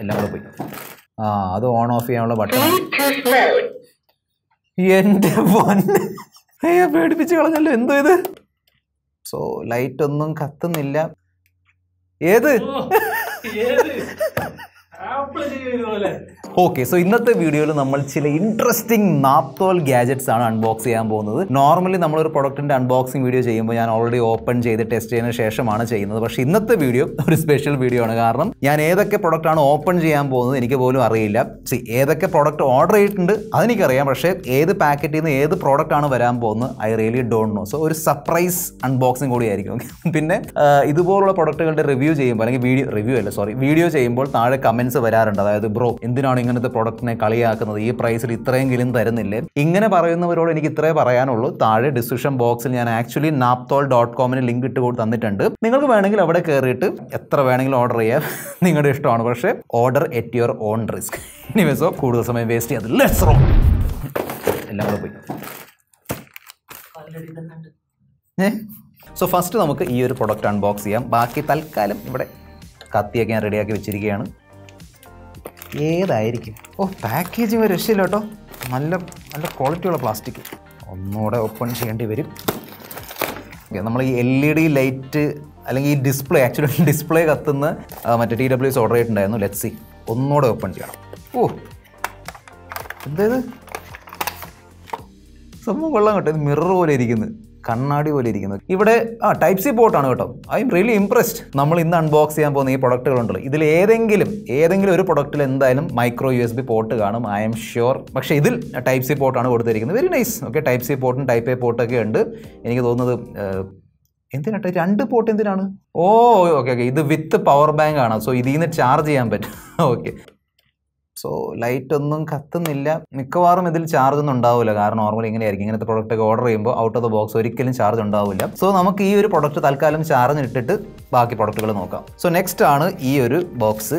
എല്ലാം കൂടെ പോയി. ആ അത് ഓൺ ഓഫ് ചെയ്യാനുള്ള ബട്ടൺ എന്റെ പൊന്നെ. അയ്യോ പേടിപ്പിച്ച് കളഞ്ഞല്ലോ. എന്തോ ഇത്? സോ ലൈറ്റ് ഒന്നും കത്തുന്നില്ല. ഏത്? ഓക്കെ സോ ഇന്നത്തെ വീഡിയോയിൽ നമ്മൾ ചില ഇൻട്രസ്റ്റിംഗ് നാപ്തോൽ ഗാജറ്റ്സ് ആണ് അൺബോക്സ് ചെയ്യാൻ പോകുന്നത്. നോർമലി നമ്മളൊരു പ്രൊഡക്റ്റിന്റെ അൺബോക്സിംഗ് വീഡിയോ ചെയ്യുമ്പോൾ ഞാൻ ഓൾറെഡി ഓപ്പൺ ചെയ്ത് ടെസ്റ്റ് ചെയ്തതിന് ശേഷമാണ് ചെയ്യുന്നത്. പക്ഷേ ഇന്നത്തെ വീഡിയോ ഒരു സ്പെഷ്യൽ വീഡിയോ ആണ്. കാരണം ഞാൻ ഏതൊക്കെ പ്രൊഡക്റ്റ് ആണ് ഓപ്പൺ ചെയ്യാൻ പോകുന്നത് എനിക്ക് പോലും അറിയില്ല. സി ഏതൊക്കെ പ്രൊഡക്റ്റ് ഓർഡർ ചെയ്തിട്ടുണ്ട് അതെനിക്കറിയാം. പക്ഷേ ഏത് പാക്കറ്റിൽ നിന്ന് ഏത് പ്രോഡക്റ്റ് ആണ് വരാൻ പോകുന്നത് I really don't know so ഒരു സർപ്രൈസ് അൺബോക്സിംഗ് കൂടിയായിരിക്കും? പിന്നെ ഇതുപോലുള്ള പ്രൊഡക്റ്റുകളുടെ റിവ്യൂ ചെയ്യുമ്പോൾ അല്ലെങ്കിൽ വീഡിയോ റിവ്യൂ അല്ല സോറി വീഡിയോ ചെയ്യുമ്പോൾ താഴെ കമന്റ്സ് വരാറുണ്ട്. അതായത് ബ്രോ എന്തിനാണ് ഇങ്ങനത്തെ പ്രൊഡക്റ്റിനെ കളിയാക്കുന്നത് ഈ പ്രൈസിൽ ഇത്രയെങ്കിലും തരുന്നില്ലേ? ഇങ്ങനെ പറയുന്നവരോട് എനിക്ക് ഇത്രേ പറയാനുള്ളൂ. താഴെ ഡിസ്ക്രിപ്ഷൻ ബോക്സിൽ ഞാൻ ആക്ച്വലി നാപ്തോൾ ഡോട്ട് കോമിന് ലിങ്ക് ഇട്ട് കൊടുത്ത് തന്നിട്ടുണ്ട്. നിങ്ങൾക്ക് വേണമെങ്കിൽ അവിടെ കയറിയിട്ട് എത്ര വേണമെങ്കിലും ഓർഡർ ചെയ്യാം. നിങ്ങളുടെ ഇഷ്ടമാണ്. പക്ഷേ order at your own risk ഇനി വെച്ചോ കൂടുതൽ സമയം വേസ്റ്റ് ചെയ്യാതില്ല എല്ലാം കൂടെ പോയി. സോ ഫസ്റ്റ് നമുക്ക് ഈ ഒരു പ്രൊഡക്റ്റ് അൺബോക്സ് ചെയ്യാം. ബാക്കി തൽക്കാലം ഇവിടെ കത്തിയൊക്കെ ഞാൻ റെഡിയാക്കി വെച്ചിരിക്കുകയാണ്. ഏതായിരിക്കും? ഓ പാക്കേജിങ് ഒരു രക്ഷയില്ല കേട്ടോ. നല്ല നല്ല ക്വാളിറ്റിയുള്ള പ്ലാസ്റ്റിക് ഒന്നുകൂടെ ഓപ്പൺ ചെയ്യേണ്ടി വരും. നമ്മൾ ഈ എൽ ഇ ഡി ലൈറ്റ് അല്ലെങ്കിൽ ഈ ഡിസ്പ്ലേ ആക്ച്വലി ഡിസ്പ്ലേ കത്തുന്ന മറ്റേ ടി ഡബ്ല്യു എസ് ഓർഡർ ചെയ്തിട്ടുണ്ടായിരുന്നു. ലെറ്റ് സി ഒന്നുകൂടെ ഓപ്പൺ ചെയ്യണം. ഓ എന്തേത് സംഭവം കൊള്ളാം കേട്ടോ. ഇത് മിറർ പോലെ ഇരിക്കുന്നു. കണ്ണാടി പോലെ ഇരിക്കുന്നത്. ഇവിടെ ആ ടൈപ്പ് സി പോർട്ടാണ് കേട്ടോ. ഐ എം റിയലി ഇംപ്രസ്ഡ് നമ്മൾ ഇന്ന് അൺബോക്സ് ചെയ്യാൻ പോകുന്ന ഈ പ്രൊഡക്റ്റുകളുണ്ടല്ലോ ഇതിൽ ഏതെങ്കിലും ഏതെങ്കിലും ഒരു പ്രൊഡക്റ്റിൽ എന്തായാലും micro U S B port കാണും ഐ എം ഷ്യൂർ പക്ഷേ ഇതിൽ ടൈപ്പ് സി പോർട്ടാണ് കൊടുത്തിരിക്കുന്നത്. Very nice okay type C പോർട്ടും type A പോർട്ടൊക്കെ ഉണ്ട്. എനിക്ക് തോന്നുന്നത് എന്തിനാട്ടെ രണ്ട് പോർട്ട് എന്തിനാണ്? ഓ ഓക്കെ ഓക്കെ. ഇത് വിത്ത് പവർ ബാങ്ക് ആണ്. സോ ഇതിൽ നിന്ന് ചാർജ് ചെയ്യാൻ പറ്റും. ഓക്കെ സോ ലൈറ്റ് ഒന്നും കത്തുന്നില്ല. മിക്കവാറും ഇതിൽ ചാർജ് ഒന്നും ഉണ്ടാവില്ല. കാരണം നോർമലി ഇങ്ങനെയായിരിക്കും. ഇങ്ങനത്തെ പ്രോഡക്റ്റ് ഒക്കെ ഓർഡർ ചെയ്യുമ്പോൾ ഔട്ട് ഓഫ് ദ ബോക്സ് ഒരിക്കലും ചാർജ് ഉണ്ടാവില്ല. സോ നമുക്ക് ഈ ഒരു പ്രൊഡക്റ്റ് തൽക്കാലം ചാർജ് ഇട്ടിട്ട് ബാക്കി പ്രൊഡക്റ്റുകൾ നോക്കാം. സോ നെക്സ്റ്റ് ആണ് ഈ ഒരു ബോക്സ്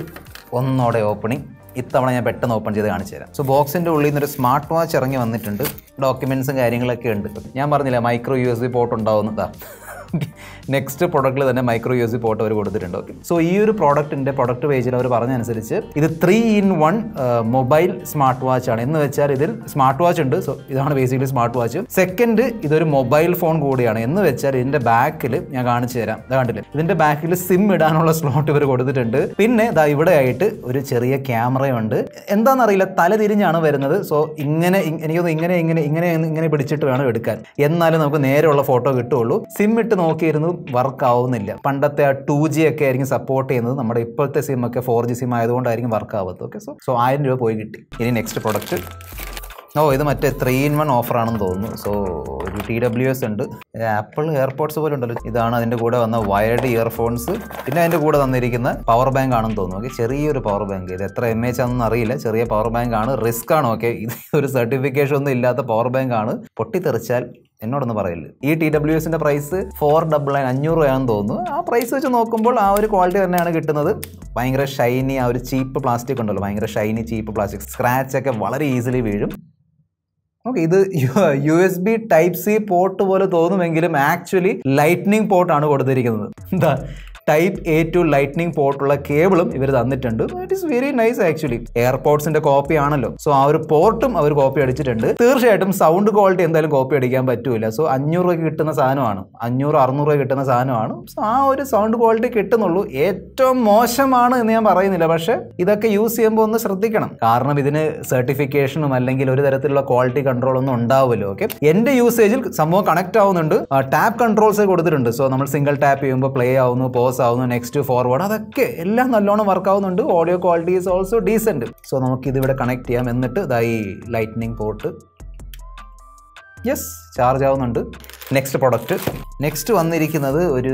ഒന്നോടെ ഓപ്പണിംഗ് ഇത്തവണ ഞാൻ പെട്ടെന്ന് ഓപ്പൺ ചെയ്ത് കാണിച്ചു തരാം. സോ ബോക്സിന്റെ ഉള്ളിൽ നിന്നൊരു സ്മാർട്ട് വാച്ച് ഇറങ്ങി വന്നിട്ടുണ്ട്. ഡോക്യുമെൻസും കാര്യങ്ങളൊക്കെ ഉണ്ട്. ഞാൻ പറഞ്ഞില്ല micro U S B port ഉണ്ടാവുന്നതാ next പ്രൊഡക്റ്റിൽ തന്നെ micro U S B port അവർ കൊടുത്തിട്ടുണ്ട്. ഓക്കെ സോ ഈ ഒരു പ്രോഡക്റ്റിന്റെ പ്രൊഡക്റ്റ് പേജിൽ അവർ പറഞ്ഞതനുസരിച്ച് ഇത് three in one mobile smart watch ആണ്. എന്ന് വെച്ചാൽ ഇതിൽ സ്മാർട്ട് വാച്ച് ഉണ്ട്. സോ ഇതാണ് ബേസിക്കലി സ്മാർട്ട് വാച്ച് സെക്കൻഡ് ഇതൊരു മൊബൈൽ ഫോൺ കൂടിയാണ്. എന്ന് വെച്ചാൽ ഇതിന്റെ ബാക്കിൽ ഞാൻ കാണിച്ചു തരാം. കണ്ടില്ലേ? ഇതിന്റെ ബാക്കിൽ സിം ഇടാനുള്ള സ്ലോട്ട് ഇവർ കൊടുത്തിട്ടുണ്ട്. പിന്നെ ഇതാ ഇവിടെ ആയിട്ട് ഒരു ചെറിയ ക്യാമറയുണ്ട്. എന്താണെന്നറിയില്ല തല തിരിഞ്ഞാണ് വരുന്നത്. സോ ഇങ്ങനെ എനിക്കൊന്ന് ഇങ്ങനെ ഇങ്ങനെ ഇങ്ങനെ ഇങ്ങനെ പിടിച്ചിട്ട് വേണം എടുക്കാൻ. എന്നാലും നമുക്ക് നേരെയുള്ള ഫോട്ടോ കിട്ടുള്ളൂ സിം ഇട്ട് നോക്കിയിരുന്നു വർക്ക് ആവുന്നില്ല പണ്ടത്തെ ആ ടു ജി ഒക്കെ ആയിരിക്കും സപ്പോർട്ട് ചെയ്യുന്നത്. നമ്മുടെ ഇപ്പോഴത്തെ സിം ഒക്കെ ഫോർ ജി സിം ആയതുകൊണ്ടായിരിക്കും വർക്ക് ആവാത്തത് ഓക്കെ സോ സോ ആയിരം രൂപ പോയി കിട്ടി. ഇനി നെക്സ്റ്റ് പ്രൊഡക്റ്റ് ഓ ഇത് മറ്റേ ത്രീ ഇൻ വൺ ഓഫറാണെന്ന് തോന്നുന്നു. സോ ഒരു ടി ഡബ്ല്യു എസ് ഉണ്ട്. ആപ്പിൾ എയർപോർട്സ് പോലെ ഉണ്ടല്ലോ. ഇതാണ് അതിന്റെ കൂടെ വന്ന വയർഡ് ഇയർഫോൺസ് പിന്നെ അതിന്റെ കൂടെ തന്നിരിക്കുന്ന പവർ ബാങ്ക് ആണെന്ന് തോന്നുന്നു. ഓക്കെ ചെറിയൊരു പവർ ബാങ്ക് ഇത് എത്ര എം എച്ച് ആണെന്ന് അറിയില്ല. ചെറിയ പവർ ബാങ്ക് ആണ്. റിസ്ക് ആണ്. ഓക്കെ ഇത് ഒരു സർട്ടിഫിക്കേഷൻ ഒന്നും ഇല്ലാത്ത പവർ ബാങ്ക് ആണ്. പൊട്ടിത്തെറിച്ചാൽ എന്നോടൊന്ന് പറയില്ല ഈ ടി ഡബ്ല്യു എസിന്റെ പ്രൈസ് ഫോർ ഡബിൾ നയൻ അഞ്ഞൂറ് രൂപയാണെന്ന് തോന്നുന്നു. ആ പ്രൈസ് വെച്ച് നോക്കുമ്പോൾ ആ ഒരു ക്വാളിറ്റി തന്നെയാണ് കിട്ടുന്നത്. ഭയങ്കര ഷൈനി ആ ഒരു ചീപ്പ് പ്ലാസ്റ്റിക് ഉണ്ടല്ലോ. ഭയങ്കര ഷൈനി ചീപ്പ് പ്ലാസ്റ്റിക് സ്ക്രാച്ച് ഒക്കെ വളരെ ഈസിലി വീഴും. ഓക്കെ ഇത് U S B type C port പോലെ തോന്നുമെങ്കിലും ആക്ച്വലി ലൈറ്റ്നിങ് പോർട്ടാണ് കൊടുത്തിരിക്കുന്നത്. എന്താ ടൈപ്പ് എ ടു ലൈറ്റ്നിങ് പോർട്ടുള്ള കേബിളും ഇവർ തന്നിട്ടുണ്ട്. It is very nice actually എയർപോർട്സിന്റെ copy ആണല്ലോ. സോ ആ ഒരു പോർട്ടും അവർ കോപ്പി അടിച്ചിട്ടുണ്ട്. തീർച്ചയായിട്ടും സൗണ്ട് ക്വാളിറ്റി എന്തായാലും കോപ്പി അടിക്കാൻ പറ്റൂല. സോ അഞ്ഞൂറ് രൂപ കിട്ടുന്ന സാധനമാണ്. അഞ്ഞൂറ് അറുന്നൂറ് രൂപ കിട്ടുന്ന സാധനമാണ്. സോ ആ ഒരു സൗണ്ട് ക്വാളിറ്റി കിട്ടുന്നുള്ളൂ. ഏറ്റവും മോശമാണ് എന്ന് ഞാൻ പറയുന്നില്ല. പക്ഷേ ഇതൊക്കെ യൂസ് ചെയ്യുമ്പോൾ ഒന്ന് ശ്രദ്ധിക്കണം. കാരണം ഇതിന് സർട്ടിഫിക്കേഷനും അല്ലെങ്കിൽ ഒരു തരത്തിലുള്ള ക്വാളിറ്റി കൺട്രോൾ ഒന്നും ഉണ്ടാവുമല്ലോ. ഓക്കെ എന്റെ യൂസേജിൽ സംഭവം കണക്ട് ആവുന്നുണ്ട്. ടാപ്പ് കൺട്രോൾസ് കൊടുത്തിട്ടുണ്ട്. സോ നമ്മൾ സിംഗിൾ ടാപ്പ് ചെയ്യുമ്പോൾ പ്ലേ ആവുന്നു പോസ് ആവുന്നു നെക്സ്റ്റ് ഫോർവേഡ് അതൊക്കെ എല്ലാം നല്ലോണം വർക്ക് ആവുന്നുണ്ട്. Audio quality is also decent so നമുക്ക് ഇതിവിടെ കണക്ട് ചെയ്യാം. എന്നിട്ട് ഇതായി ലൈറ്റ്നിങ് പോർട്ട് യെസ് ചാർജ് ആവുന്നുണ്ട്. നെക്സ്റ്റ് പ്രൊഡക്റ്റ് നെക്സ്റ്റ് വന്നിരിക്കുന്നത് ഒരു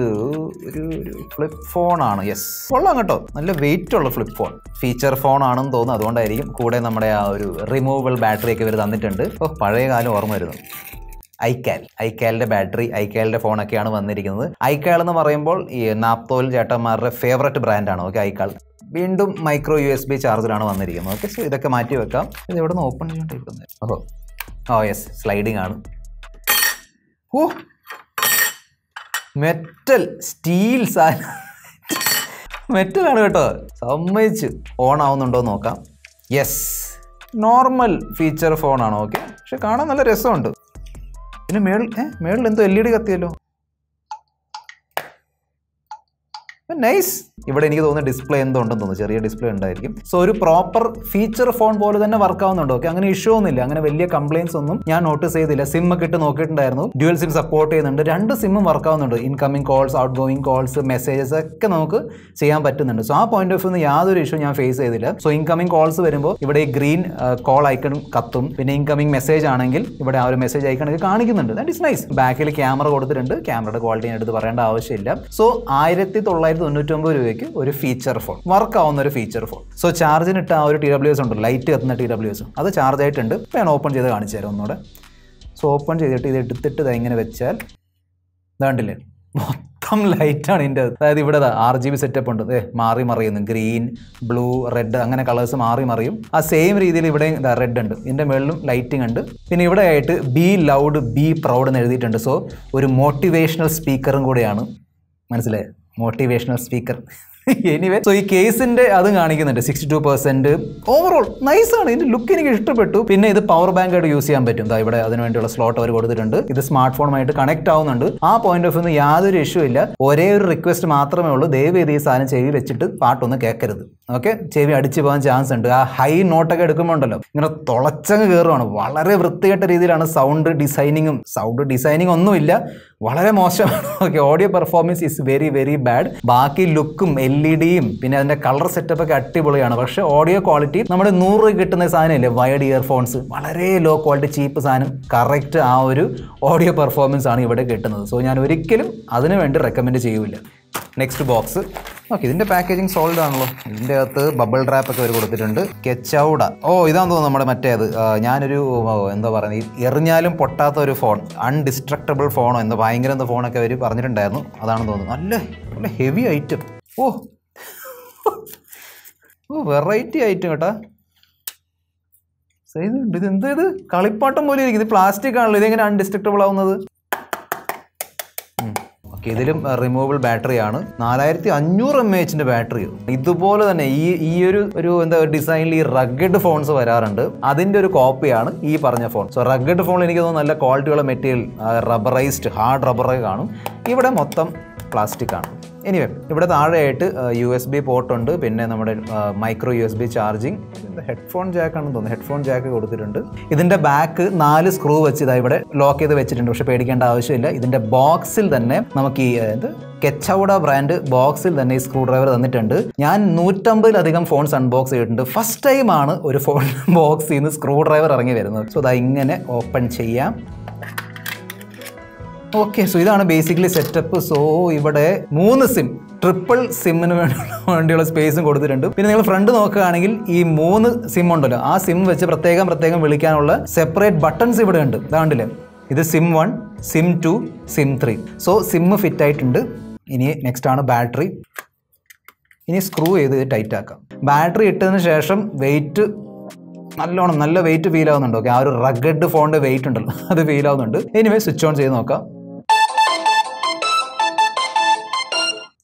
ഒരു ഒരു ഫ്ലിപ്പ് ഫോണാണ് യെസ് കൊള്ളാം കേട്ടോ. നല്ല വെയിറ്റ് ഉള്ള ഫ്ലിപ്പ് ഫോൺ ഫീച്ചർ ഫോൺ ആണെന്ന് തോന്നുന്നു. അതുകൊണ്ടായിരിക്കും കൂടെ നമ്മുടെ ആ ഒരു റിമൂവബിൾ ബാറ്ററി ഒക്കെ ഇവർ തന്നിട്ടുണ്ട്. ഓ പഴയ കാലം ഓർമ്മ വരുന്നു. ഐക്കാൽ ഐക്കാലിന്റെ ബാറ്ററി ഐക്കാലിന്റെ ഫോണൊക്കെയാണ് വന്നിരിക്കുന്നത്. ഐക്കാൽ എന്ന് പറയുമ്പോൾ ഈ നാപ്തോൽ ചേട്ടന്മാരുടെ ഫേവററ്റ് ബ്രാൻഡാണ് ഓക്കെ ഐക്കാൾ വീണ്ടും മൈക്രോ യു എസ് ബി ചാർജറാണ് വന്നിരിക്കുന്നത്. ഓക്കെ സോ ഇതൊക്കെ മാറ്റി വെക്കാം. ഇത് എവിടെ നിന്ന് ഓപ്പൺ ചെയ്യാൻ ഓഹോ. ഓ യെസ് സ്ലൈഡിങ് ആണ്. ഓ മെറ്റൽ സ്റ്റീൽ സാധനം. മെറ്റലാണ് കേട്ടോ. സമ്മതിച്ച്. ഓൺ ആവുന്നുണ്ടോ നോക്കാം. യെസ് നോർമൽ ഫീച്ചർ ഫോണാണ് ഓക്കെ പക്ഷെ കാണാൻ നല്ല രസമുണ്ട്. പിന്നെ മേളിൽ ഏഹ് മേളിൽ എന്തോ എൽ ഇ ഡി കത്തിയല്ലോ. നൈസ് ഇവിടെ എനിക്ക് തോന്നുന്നു ഡിസ്പ്ലേ എന്തോ ഉണ്ടെന്ന് തോന്നുന്നു. ചെറിയ ഡിസ്പ്ലേ ഉണ്ടായിരിക്കും. സോ ഒരു പ്രോപ്പർ ഫീച്ചർ ഫോൺ പോലെ തന്നെ വർക്ക് ആവുന്നുണ്ടോ. ഓക്കെ അങ്ങനെ ഇഷ്യൂ ഒന്നുമില്ല. അങ്ങനെ വലിയ കംപ്ലയിൻസ് ഒന്നും ഞാൻ നോട്ടീസ് ചെയ്തില്ല. സിം ഒക്കെ ഇട്ട് നോക്കിയിട്ടുണ്ടായിരുന്നു. ഡ്യുവൽ സിം സപ്പോർട്ട് ചെയ്യുന്നുണ്ട്. രണ്ട് സിമ്മും വർക്ക് ആവുന്നുണ്ട്. Incoming calls outgoing calls messages ഒക്കെ നമുക്ക് ചെയ്യാൻ പറ്റുന്നുണ്ട്. സോ ആ പോയിന്റ് ഓഫ് വ്യൂ യാതൊരു ഇഷ്യൂ ഞാൻ ഫേസ് ചെയ്തില്ല. സോ ഇൻകമിംഗ് കോൾസ് വരുമ്പോൾ ഇവിടെ ഈ ഗ്രീൻ കോൾ ഐക്കൺ കത്തും. പിന്നെ ഇൻകമിംഗ് മെസ്സേജ് ആണെങ്കിൽ ഇവിടെ ആ ഒരു മെസ്സേജ് ഐക്കൺ ഒക്കെ കാണിക്കുന്നുണ്ട്. ദാറ്റ് ഇസ് നൈസ് ബാക്കിൽ ക്യാമറ കൊടുത്തിട്ടുണ്ട്. ക്യാമറയുടെ ക്വാളിറ്റി എടുത്ത് പറയേണ്ട ആവശ്യമില്ല. സോ ആയിരത്തി തൊള്ളായിരത്തി തൊണ്ണൂറ്റൊമ്പത് രൂപയ്ക്ക് ഒരു ഫീച്ചർ ഫോൺ വർക്ക് ആവുന്ന ഒരു ഫീച്ചർ ഫോൺ സോ ചാർജിന് ഇട്ട ആ ഒരു ടി ഡബ്ല്യു എസ് ഉണ്ട്. ലൈറ്റ് കത്തുന്ന ടി ഡബ്ല്യു എസ് അത് ചാർജ് ആയിട്ടുണ്ട്. ഇപ്പോൾ ഞാൻ ഓപ്പൺ ചെയ്ത് കാണിച്ചു തരാം ഒന്നുകൂടെ. സോ ഓപ്പൺ ചെയ്തിട്ട് ഇത് എടുത്തിട്ട് ഇത് എങ്ങനെ വെച്ചാൽ ഇതാണ്ടില്ലേ? മൊത്തം ലൈറ്റാണ് ഇതിന്റെ അതായത് ഇവിടെ ആർ ജി ബി സെറ്റപ്പ് ഉണ്ട്. ഏ മാറി മറിയുന്നു. ഗ്രീൻ ബ്ലൂ റെഡ് അങ്ങനെ കളേഴ്സ് മാറി മറിയും. ആ സെയിം രീതിയിൽ ഇവിടെ റെഡ് ഉണ്ട്. ഇതിന്റെ മുകളിലും ലൈറ്റിംഗ് ഉണ്ട്. പിന്നെ ഇവിടെ ആയിട്ട് ബി ലൗഡ് ബി പ്രൗഡ് എന്ന് എഴുതിയിട്ടുണ്ട്. സോ ഒരു മോട്ടിവേഷണൽ സ്പീക്കറും കൂടെയാണ്. മനസ്സിലായത് മോട്ടിവേഷണൽ സ്പീക്കർ എനിവേ സോ ഈ കേസിന്റെ അതും കാണിക്കുന്നുണ്ട്. സിക്സ്റ്റി ടു പെർസെന്റ് ഓവറോൾ നൈസാണ് ഇതിന്റെ ലുക്ക് എനിക്ക് ഇഷ്ടപ്പെട്ടു. പിന്നെ ഇത് പവർ ബാങ്ക് ആയിട്ട് യൂസ് ചെയ്യാൻ പറ്റും. ദാ ഇവിടെ അതിന് വേണ്ടിയുള്ള സ്ലോട്ട് അവർ കൊടുത്തിട്ടുണ്ട്. ഇത് സ്മാർട്ട് ഫോണുമായിട്ട് കണക്ട് ആവുന്നുണ്ട്. ആ പോയിന്റ് ഓഫ് വ്യൂ യാതൊരു ഇഷ്യൂ ഇല്ല. ഒരേ ഒരു റിക്വസ്റ്റ് മാത്രമേ ഉള്ളൂ. ദയവ് ചെയ്ത് ഈ സാധനം ചെവി വെച്ചിട്ട് പാട്ടൊന്ന് കേൾക്കരുത് ഓക്കെ ചെവി അടിച്ചു പോകാൻ ചാൻസ് ഉണ്ട്. ആ ഹൈ നോട്ടൊക്കെ എടുക്കുമ്പോൾ ഉണ്ടല്ലോ ഇങ്ങനെ തുളച്ചങ്ങ് കയറുവാണ് വളരെ വൃത്തികെട്ട രീതിയിലാണ് സൗണ്ട് ഡിസൈനിങ്ങും സൗണ്ട് ഡിസൈനിങ് ഒന്നുമില്ല. വളരെ മോശമാണ് okay audio performance is very very bad ബാക്കി ലുക്കും എൽ ഇ ഡിയും പിന്നെ അതിന്റെ കളർ സെറ്റപ്പ് ഒക്കെ അടിപൊളിയാണ്. പക്ഷെ ഓഡിയോ ക്വാളിറ്റി നമ്മുടെ നൂറ് കിട്ടുന്ന സാധനമില്ലേ? വയർഡ് ഇയർഫോൺസ് വളരെ ലോ ക്വാളിറ്റി ചീപ്പ് സാധനം. കറക്റ്റ് ആ ഒരു ഓഡിയോ പെർഫോമൻസ് ആണ് ഇവിടെ കിട്ടുന്നത്. സോ ഞാൻ ഒരിക്കലും അതിനു വേണ്ടി റെക്കമെൻഡ് ചെയ്യൂല. നെക്സ്റ്റ് ബോക്സ് ഓക്കെ ഇതിന്റെ പാക്കേജിങ് സോൾഡ് ആണല്ലോ. ഇതിന്റെ അകത്ത് ബബിൾ ഡ്രാപ്പ് ഒക്കെ അവർ കൊടുത്തിട്ടുണ്ട്. കെച്ചൗഡ ഓ ഇതാന്ന് തോന്നുന്നു നമ്മുടെ മറ്റേത്. ഞാനൊരു എന്താ പറയുന്നത് എറിഞ്ഞാലും പൊട്ടാത്ത ഒരു ഫോൺ അൺഡിസ്ട്രക്റ്റബിൾ ഫോണോ എന്താ ഭയങ്കര എന്താ ഫോണൊക്കെ അവർ പറഞ്ഞിട്ടുണ്ടായിരുന്നു. അതാണെന്ന് തോന്നുന്നു. നല്ല നല്ല ഹെവി ഐറ്റം ഓ. ഓ വെറൈറ്റി ഐറ്റം കേട്ടാ സൈസ് ഉണ്ട്. ഇത് എന്താ ഇത്? കളിപ്പാട്ടം പോലെ ഇരിക്കും ഇത് പ്ലാസ്റ്റിക് ആണല്ലോ. ഇതെങ്ങനെ അൺഡിസ്ട്രക്റ്റബിൾ ആവുന്നത്? ഇതിലും റിമൂവബിൾ ബാറ്ററി ആണ്. നാലായിരത്തി അഞ്ഞൂറ് എം എച്ചിന്റെ ബാറ്ററി ഇതുപോലെ തന്നെ ഈ ഈ ഒരു ഒരു എന്താ ഡിസൈനിൽ ഈ റഗഡ് ഫോൺസ് വരാറുണ്ട്. അതിന്റെ ഒരു കോപ്പിയാണ് ഈ പറഞ്ഞ ഫോൺ സോ റഗഡ് ഫോൺ എനിക്ക് തോന്നുന്നു നല്ല ക്വാളിറ്റിയുള്ള മെറ്റീരിയൽ റബ്ബറൈസ്ഡ് ഹാർഡ് റബ്ബറൈ കാണും. ഇവിടെ മൊത്തം പ്ലാസ്റ്റിക് ആണ് എനിവേ ഇവിടെ താഴെയായിട്ട് യു എസ് ബി പോർട്ടുണ്ട്. പിന്നെ നമ്മുടെ micro U S B charging. Headphone jack ആണെന്ന് തോന്നുന്നു. ഹെഡ്ഫോൺ ജാക്ക് കൊടുത്തിട്ടുണ്ട്. ഇതിന്റെ ബാക്ക് നാല് സ്ക്രൂ വെച്ച് ഇതാ ഇവിടെ ലോക്ക് ചെയ്ത് വെച്ചിട്ടുണ്ട്. പക്ഷേ പേടിക്കേണ്ട ആവശ്യമില്ല. ഇതിന്റെ ബോക്സിൽ തന്നെ നമുക്ക് ഈ എന്ത്? കെച്ചവട ബ്രാൻഡ് ബോക്സിൽ തന്നെ ഈ സ്ക്രൂ ഡ്രൈവർ തന്നിട്ടുണ്ട്. ഞാൻ നൂറ്റമ്പതിലധികം ഫോൺസ് അൺബോക്സ് ചെയ്തിട്ടുണ്ട്. ഫസ്റ്റ് ടൈമാണ് ഒരു ഫോൺ ബോക്സിൽ നിന്ന് സ്ക്രൂ ഡ്രൈവർ ഇറങ്ങി വരുന്നത്. സോ ഇതാ ഇങ്ങനെ ഓപ്പൺ ചെയ്യാം. ഓക്കെ സോ ഇതാണ് ബേസിക്കലി സെറ്റപ്പ് സോ ഇവിടെ മൂന്ന് സിം ട്രിപ്പിൾ സിമ്മിന് വേണ്ടി വേണ്ടിയുള്ള സ്പേസും കൊടുത്തിട്ടുണ്ട്. പിന്നെ നിങ്ങൾ ഫ്രണ്ട് നോക്കുകയാണെങ്കിൽ ഈ മൂന്ന് സിം ഉണ്ടല്ലോ. ആ സിം വെച്ച് പ്രത്യേകം പ്രത്യേകം വിളിക്കാനുള്ള സെപ്പറേറ്റ് ബട്ടൺസ് ഇവിടെ ഉണ്ട്. ഇതാണ്ടില്ലേ? ഇത് SIM one SIM two SIM three so SIM fit ആയിട്ടുണ്ട്. ഇനി നെക്സ്റ്റ് ആണ് ബാറ്ററി ഇനി സ്ക്രൂ ചെയ്ത് ടൈറ്റ് ആക്കാം. ബാറ്ററി ഇട്ടതിന് ശേഷം വെയിറ്റ് നല്ലോണം നല്ല വെയിറ്റ് ഫീൽ ആവുന്നുണ്ട്. ഓക്കെ ആ ഒരു റഗഡ് ഫോണിന്റെ വെയിറ്റ് ഉണ്ടല്ലോ. അത് ഫീൽ ആവുന്നുണ്ട്. എനിവേ സ്വിച്ച് ഓൺ ചെയ്ത് നോക്കാം.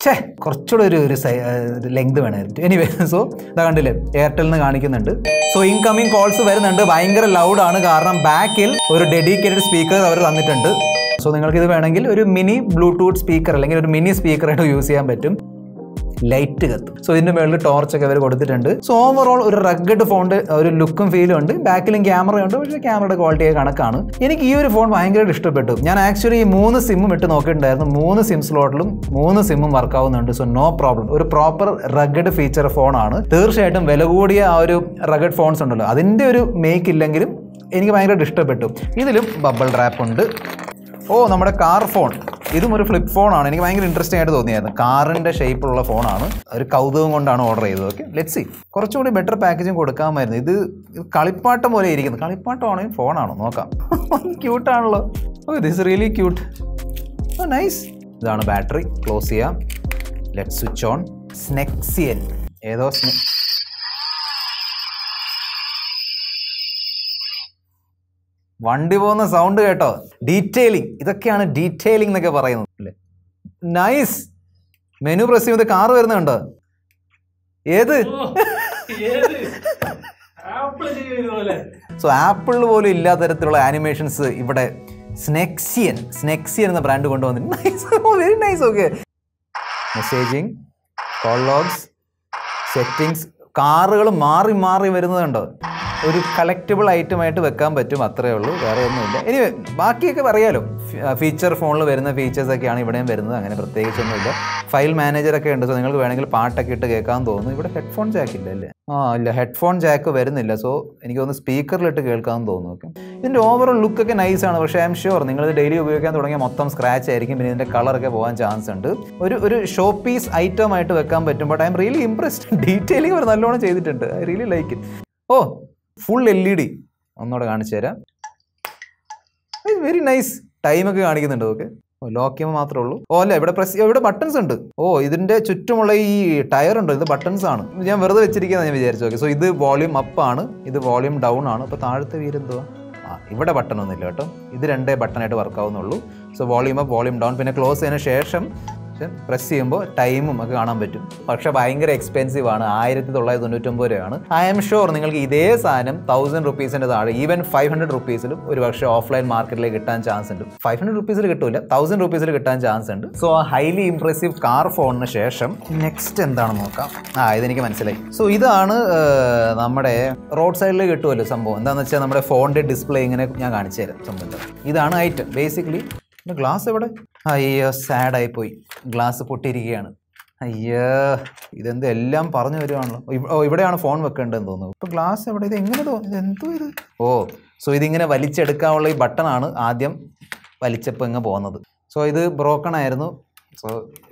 ഛേ കുറച്ചുകൂടെ ഒരു ഒരു ലെങ്ത് വേണമായിരുന്നു. എനിവേ സോ ഇതാ കണ്ടില്ലേ എയർടെൽ നിന്ന് കാണിക്കുന്നുണ്ട്. സോ ഇൻകമ്മിങ് കോൾസ് വരുന്നുണ്ട്. ഭയങ്കര ലൗഡാണ് കാരണം ബാക്കിൽ ഒരു ഡെഡിക്കേറ്റഡ് സ്പീക്കർ അവർ തന്നിട്ടുണ്ട്. സോ നിങ്ങൾക്ക് ഇത് വേണമെങ്കിൽ ഒരു മിനി ബ്ലൂടൂത്ത് സ്പീക്കർ അല്ലെങ്കിൽ ഒരു മിനി സ്പീക്കറായിട്ട് യൂസ് ചെയ്യാൻ പറ്റും. ലൈറ്റ് കത്തും. സോ ഇതിന്റെ മുകളിൽ ടോർച്ച് ഒക്കെ അവർ കൊടുത്തിട്ടുണ്ട്. സോ ഓവറോൾ ഒരു റഗഡ് ഫോണിന്റെ ഒരു ലുക്കും ഫീലും ഉണ്ട്. ബാക്കിലും ക്യാമറയുണ്ട് പക്ഷെ ക്യാമറയുടെ ക്വാളിറ്റി കണക്കാണ്. എനിക്ക് ഈ ഒരു ഫോൺ ഭയങ്കരമായിട്ട് ഇഷ്ടപ്പെട്ടു. ഞാൻ ആക്ച്വലി ഈ മൂന്ന് സിമ്മും ഇട്ട് നോക്കിയിട്ടുണ്ടായിരുന്നു. മൂന്ന് സിം സ്ലോട്ടിലും മൂന്ന് സിമ്മും വർക്ക് ആവുന്നുണ്ട്. സോ നോ പ്രോബ്ലം ഒരു പ്രോപ്പർ റഗഡ് ഫീച്ചർ ഫോണാണ് തീർച്ചയായിട്ടും വില കൂടിയ ആ ഒരു റഗഡ് ഫോൺസ് ഉണ്ടല്ലോ. അതിന്റെ ഒരു മേക്ക് ഇല്ലെങ്കിലും എനിക്ക് ഭയങ്കരമായിട്ട് ഇഷ്ടപ്പെട്ടു. ഇതിലും ബബിൾ റാപ്പ് ഉണ്ട്. ഓ നമ്മുടെ കാർ ഫോൺ ഇതും ഒരു ഫ്ലിപ്പ് ഫോണാണ് എനിക്ക് ഭയങ്കര ഇൻട്രസ്റ്റിംഗ് ആയിട്ട് തോന്നിയായിരുന്നു. കാറിന്റെ ഷേപ്പുള്ള ഫോണാണ് ഒരു കൗതുകം കൊണ്ടാണ് ഓർഡർ ചെയ്തത്. ഓക്കെ ലെറ്റ് സി കുറച്ചുകൂടി ബെറ്റർ പാക്കേജിങ് കൊടുക്കാമായിരുന്നു. ഇത് കളിപ്പാട്ടം പോലെ ഇരിക്കുന്നു. കളിപ്പാട്ടമാണെങ്കിൽ ഫോണാണോ നോക്കാം. ക്യൂട്ടാണല്ലോ oh this really cute oh nice ഇതാണ് ബാറ്ററി ക്ലോസ് ചെയ്യാം. ലെറ്റ് സ്വിച്ച് ഓൺ സ്നെക്സിയൻ ഏതോ സ്നെ വണ്ടി പോകുന്ന സൗണ്ട് കേട്ടോ. ഡീറ്റെയിലിംഗ് ഇതൊക്കെയാണ് ഡീറ്റെയിലിംഗ് എന്നൊക്കെ പറയുന്നത്. അല്ലേ നൈസ് മെനു പ്രസ് ചെയ്യുന്നത് കാർ വരുന്നുണ്ടോ? ഏത്? സോ ആപ്പിളിൽ പോലും. ഇല്ലാത്ത തരത്തിലുള്ള ആനിമേഷൻസ് ഇവിടെ സ്നെക്സിയൻ സ്നെക്സിയൻ എന്ന ബ്രാൻഡ് കൊണ്ടുവന്നിട്ടുണ്ട്. Nice very nice okay messaging call logs settings കാറുകൾ മാറി മാറി വരുന്നതുണ്ടോ? ഒരു കളക്റ്റബിൾ ഐറ്റമായിട്ട് വെക്കാൻ പറ്റും അത്രേ ഉള്ളൂ. വേറെ ഒന്നുമില്ല. ഇനി ബാക്കിയൊക്കെ പറയാലോ. ഫീച്ചർ ഫോണിൽ വരുന്ന ഫീച്ചേഴ്സൊക്കെയാണ് ഇവിടെയും വരുന്നത്. അങ്ങനെ പ്രത്യേകിച്ചൊന്നുമില്ല. ഫയൽ മാനേജറൊക്കെ ഉണ്ട്. സോ നിങ്ങൾക്ക് വേണമെങ്കിൽ പാട്ടൊക്കെ ഇട്ട് കേൾക്കാൻ തോന്നുന്നു. ഇവിടെ ഹെഡ്ഫോൺ ജാക്ക് ഇല്ല അല്ലേ? ആ ഇല്ല. ഹെഡ്ഫോൺ ജാക്ക് വരുന്നില്ല. സോ എനിക്ക് തോന്നുന്നു സ്പീക്കറിലിട്ട് കേൾക്കാൻ തോന്നുന്നു. ഓക്കെ ഇതിന്റെ ഓവറോൾ ലുക്കൊക്കെ നൈസാണ് പക്ഷേ ഐ എം ഷുവർ നിങ്ങളിത് ഡെയിലി ഉപയോഗിക്കാൻ തുടങ്ങിയാൽ മൊത്തം സ്ക്രാച്ച് ആയിരിക്കും. പിന്നെ ഇതിന്റെ കളറൊക്കെ പോകാൻ ചാൻസ് ഉണ്ട്. ഒരു ഒരു ഷോ പീസ് ഐറ്റം ആയിട്ട് വെക്കാൻ പറ്റും. But I'm really impressed detailing അവർ നല്ലോണം ചെയ്തിട്ടുണ്ട്. I really like it oh full L E D ഒന്നുകൂടെ കാണിച്ചു തരാം. വെരി നൈസ് ടൈമൊക്കെ കാണിക്കുന്നുണ്ട് ഓക്കെ ലോക്ക് മാത്രമേ ഉള്ളൂ. ഓ അല്ല ഇവിടെ പ്രസ് ഇവിടെ ബട്ടൺസ് ഉണ്ട്. ഓ ഇതിന്റെ ചുറ്റുമുള്ള ഈ ടയർ ഉണ്ടോ. ഇത് ബട്ടൺസ് ആണ്. ഞാൻ വെറുതെ വെച്ചിരിക്കുന്നത് ഞാൻ വിചാരിച്ചു ഓക്കെ സോ ഇത് വോളിയം അപ്പ് ആണ്. ഇത് വോളിയം ഡൗൺ ആണ്. അപ്പോൾ താഴത്തെ വീരെന്തുവാ ആ ഇവിടെ ബട്ടൺ ഒന്നുമില്ല കേട്ടോ. ഇത് രണ്ടേ ബട്ടണായിട്ട് work ആവുന്നുള്ളൂ. So volume up volume down പിന്നെ ക്ലോസ് ചെയ്തതിന് ശേഷം പ്രസ് ചെയ്യുമ്പോൾ ടൈമും ഒക്കെ കാണാൻ പറ്റും. പക്ഷേ ഭയങ്കര എക്സ്പെൻസീവ് ആണ്. ആയിരത്തി തൊള്ളായിരത്തി തൊണ്ണൂറ്റൊമ്പത് രൂപയാണ്. ഐ എം ഷുവർ നിങ്ങൾക്ക് ഇതേ സാധനം തൗസൻഡ് റുപ്പീസിന്റെ താഴെ ഈവൻ ഫൈവ് ഹൺഡ്രഡ് റുപ്പീസിലും ഒരു പക്ഷേ ഓഫ്ലൈൻ മാർക്കറ്റിലേക്ക് കിട്ടാൻ ചാൻസ് ഉണ്ട്. ഫൈവ് ഹൺഡ്രഡ് റുപ്പീസിൽ കിട്ടില്ല തൗസൻഡ് റുപ്പീസിൽ കിട്ടാൻ ചാൻസ് ഉണ്ട്. സോ ഹൈലി ഇംപ്രസീവ് കാർ ഫോണിന് ശേഷം നെക്സ്റ്റ് എന്താണ് നോക്കാം? ആ ഇതെനിക്ക് മനസ്സിലായി. സോ ഇതാണ് നമ്മുടെ റോഡ് സൈഡിൽ കിട്ടുമല്ലോ സംഭവം. എന്താണെന്ന് വെച്ചാൽ നമ്മുടെ ഫോണിന്റെ ഡിസ്പ്ലേ ഇങ്ങനെ ഞാൻ കാണിച്ചു തരാം സംഭവം ഇതാണ് ഐറ്റം ബേസിക്കലി ഗ്ലാസ് എവിടെ? അയ്യോ സാഡായി പോയി ഗ്ലാസ് പൊട്ടിയിരിക്കുകയാണ്. അയ്യോ ഇതെന്ത് എല്ലാം പറഞ്ഞു വരുവാണല്ലോ. ഓ ഇവിടെയാണ് ഫോൺ വെക്കേണ്ടതെന്ന് തോന്നുന്നു. ഇപ്പൊ ഗ്ലാസ് എവിടെ? ഇത് എങ്ങനെ തോന്നുന്നു എന്തോ ഇത്? ഓ സോ ഇതിങ്ങനെ വലിച്ചെടുക്കാനുള്ള ഈ ബട്ടണാണ് ആദ്യം വലിച്ചപ്പോൾ ഇങ്ങ് പോകുന്നത്. സോ ഇത് ബ്രോക്കൺ ആയിരുന്നു. സോ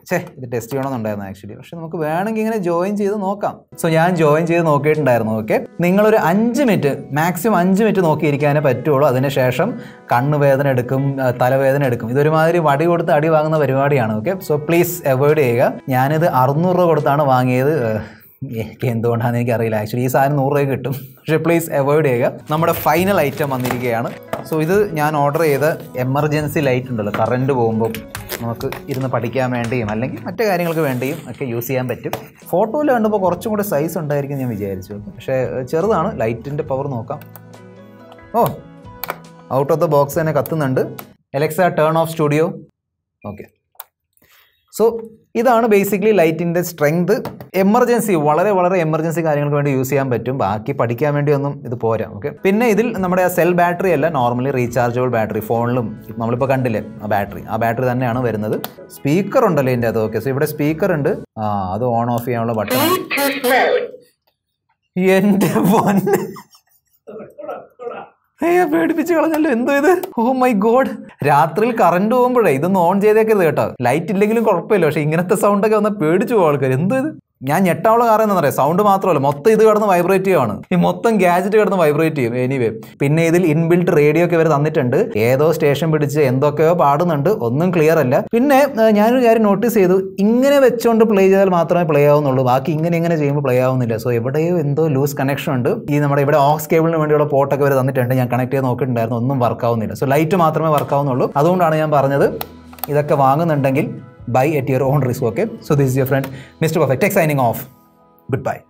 ചേ ഇത് ടെസ്റ്റ് ചെയ്യണമെന്നുണ്ടായിരുന്നു ആക്ച്വലി പക്ഷെ നമുക്ക് വേണമെങ്കിൽ ഇങ്ങനെ ജോയിൻ ചെയ്ത് നോക്കാം. സോ ഞാൻ ജോയിൻ ചെയ്ത് നോക്കിയിട്ടുണ്ടായിരുന്നു ഓക്കെ നിങ്ങളൊരു അഞ്ച് മിനിറ്റ് മാക്സിമം അഞ്ച് മിനിറ്റ് നോക്കിയിരിക്കാനേ പറ്റുള്ളൂ. അതിനുശേഷം കണ്ണ് വേദന എടുക്കും തലവേദന എടുക്കും. ഇതൊരുമാതിരി വടി കൊടുത്ത് അടി വാങ്ങുന്ന പരിപാടിയാണ് ഓക്കെ സോ പ്ലീസ് അവോയ്ഡ് ചെയ്യുക. ഞാനിത് അറുന്നൂറ് രൂപ കൊടുത്താണ് വാങ്ങിയത്. എനിക്ക് എന്തുകൊണ്ടാണെന്ന് എനിക്കറിയില്ല. ആക്ച്വലി ഈ സാധനം നൂറ് രൂപ കിട്ടും. പക്ഷേ പ്ലീസ് അവോയ്ഡ് ചെയ്യുക. നമ്മുടെ ഫൈനൽ ഐറ്റം വന്നിരിക്കുകയാണ്. സോ ഇത് ഞാൻ ഓർഡർ ചെയ്ത എമർജൻസി ലൈറ്റ് ഉണ്ടല്ലോ. കറണ്ട് പോകുമ്പോൾ നമുക്ക് ഇരുന്ന് പഠിക്കാൻ വേണ്ടിയും അല്ലെങ്കിൽ മറ്റു കാര്യങ്ങൾക്ക് വേണ്ടിയും ഒക്കെ യൂസ് ചെയ്യാൻ പറ്റും. ഫോട്ടോയിൽ കണ്ടപ്പോൾ കുറച്ചും കൂടെ സൈസ് ഉണ്ടായിരിക്കും ഞാൻ വിചാരിച്ചു. പക്ഷേ ചെറുതാണ്. ലൈറ്റിന്റെ പവർ നോക്കാം. Oh out of the box തന്നെ കത്തുന്നുണ്ട്. Alexa turn off studio okay so ഇതാണ് ബേസിക്കലി ലൈറ്റിന്റെ സ്ട്രെങ്ത് എമർജൻസി വളരെ വളരെ എമർജൻസി കാര്യങ്ങൾക്ക് വേണ്ടി യൂസ് ചെയ്യാൻ പറ്റും. ബാക്കി പഠിക്കാൻ വേണ്ടി ഒന്നും ഇത് പോരാ ഓക്കെ പിന്നെ ഇതിൽ നമ്മുടെ ആ സെൽ ബാറ്ററി അല്ല നോർമലി റീചാർജബിൾ ബാറ്ററി ഫോണിലും നമ്മളിപ്പോൾ കണ്ടില്ലേ ആ ബാറ്ററി ആ ബാറ്ററി തന്നെയാണ് വരുന്നത്. സ്പീക്കർ ഉണ്ടല്ലോ ഇതിന്റെ അത് ഓക്കെ സോ ഇവിടെ സ്പീക്കർ ഉണ്ട്. ആ അത് ഓൺ ഓഫ് ചെയ്യാനുള്ള ബട്ടൺ എന്റെ പൊന്നെ. അയ്യോ പേടിപ്പിച്ച് കളഞ്ഞല്ലോ. എന്തോ ഇത്? Oh my God. രാത്രിയിൽ കറണ്ട് പോകുമ്പോഴേ ഇതൊന്നും ഓൺ ചെയ്തേക്കരുത് കേട്ടോ. ലൈറ്റ് ഇല്ലെങ്കിലും കുഴപ്പമില്ല പക്ഷെ ഇങ്ങനത്തെ സൗണ്ട് ഒക്കെ വന്നാൽ പേടിച്ചു പോകും ആൾക്കാർ എന്തോ ഇത്? ഞാൻ ഞെട്ടാവുള്ള കാരണം എന്താ പറയുക സൗണ്ട് മാത്രമല്ല മൊത്തം ഇത് കിടന്ന് വൈബ്രേറ്റ് ചെയ്യുവാണ്. ഈ മൊത്തം ഗാജറ്റ് കിടന്ന് വൈബ്രേറ്റ് ചെയ്യും. എനിവേ പിന്നെ ഇതിൽ ഇൻബിൽറ്റ് റേഡിയോ ഒക്കെ ഇവർ തന്നിട്ടുണ്ട്. ഏതോ സ്റ്റേഷൻ പിടിച്ച് എന്തൊക്കെയോ പാടുന്നുണ്ട്. ഒന്നും ക്ലിയർ അല്ല. പിന്നെ ഞാനൊരു കാര്യം നോട്ടീസ് ചെയ്തു. ഇങ്ങനെ വെച്ചുകൊണ്ട് പ്ലേ ചെയ്താൽ മാത്രമേ പ്ലേ ആവുന്നുള്ളൂ. ബാക്കി ഇങ്ങനെ ഇങ്ങനെ ചെയ്യുമ്പോൾ പ്ലേ ആവുന്നില്ല. സോ എവിടെയോ എന്തോ ലൂസ് കണക്ഷൻ ഉണ്ട്. ഈ നമ്മുടെ ഇവിടെ ഓക്സ് കേബിളിന് വേണ്ടിയുള്ള പോട്ടൊക്കെ ഇവർ തന്നിട്ടുണ്ട്. ഞാൻ കണക്ട് ചെയ്ത് നോക്കിയിട്ടുണ്ടായിരുന്നു. ഒന്നും വർക്ക് ആവുന്നില്ല. സോ ലൈറ്റ് മാത്രമേ വർക്ക് ആവുന്നുള്ളൂ. അതുകൊണ്ടാണ് ഞാൻ പറഞ്ഞത് ഇതൊക്കെ വാങ്ങുന്നുണ്ടെങ്കിൽ buy at your own risk okay? So this is your friend mr perfect. Tech signing off. Goodbye.